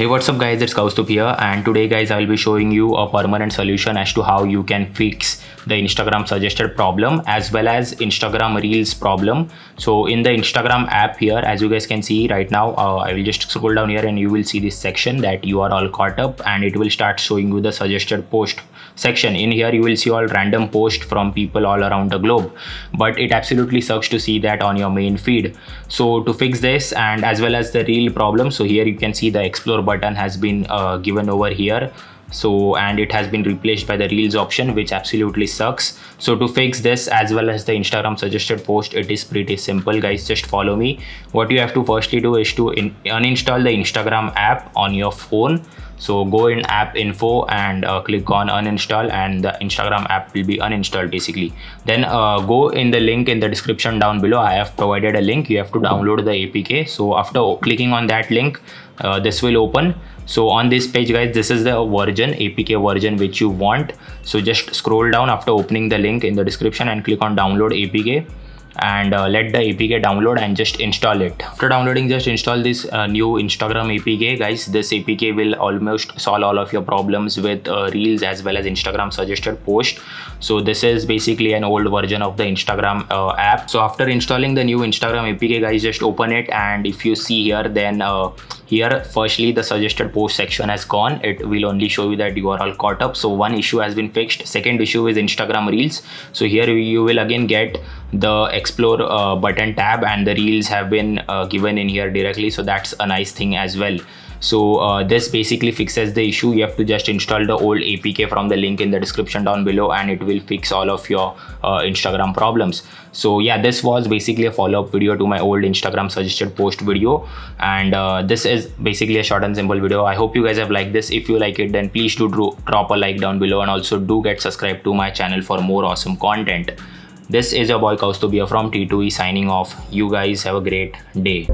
Hey what's up guys it's Kaustubh here and today guys I will be showing you a permanent solution as to how you can fix the Instagram suggested problem as well as Instagram Reels problem. So in the Instagram app here as you guys can see right now uh, I will just scroll down here and you will see this section that you are all caught up and it will start showing you the suggested post section. In here you will see all random posts from people all around the globe but it absolutely sucks to see that on your main feed. So to fix this and as well as the reel problem so here you can see the explore button has been uh, given over here. So and it has been replaced by the reels option which absolutely sucks. So to fix this as well as the instagram suggested post it is pretty simple guys. Just follow me. What you have to firstly do is to uninstall the instagram app on your phone so go in app info and uh, click on uninstall and the instagram app will be uninstalled basically. Then uh, go in the link in the description down below. I have provided a link. You have to download the apk so after clicking on that link uh, this will open. So on this page guys this is the version apk version which you want. So just scroll down after opening the link in the description and click on download apk and uh, let the apk download and just install it. After downloading just install this uh, new instagram apk guys this apk will almost solve all of your problems with uh, reels as well as instagram suggested post. So this is basically an old version of the instagram uh, app. So after installing the new instagram apk guys just open it. And if you see here then uh, here. Firstly the suggested post section has gone. It will only show you that you are all caught up. So one issue has been fixed. Second issue is instagram reels. So here you will again get the explore uh, button tab and the reels have been uh, given in here directly. So that's a nice thing as well so uh, this basically fixes the issue. You have to just install the old apk from the link in the description down below and it will fix all of your uh, instagram problems. So yeah this was basically a follow-up video to my old instagram suggested post video. And uh, this is basically a short and simple video. I hope you guys have liked this. If you like it then please do drop a like down below and also do get subscribed to my channel for more awesome content. This is your boy Kaustubh from T2E signing off. You guys have a great day.